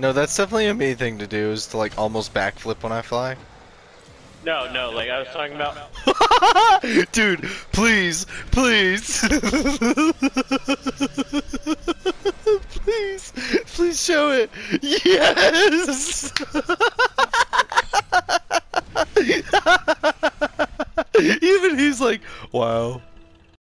No, that's definitely a me thing to do, is to like almost backflip when I fly. No, no, like I was talking about. Dude, please, please. please, please show it. Yes! Even he's like, wow.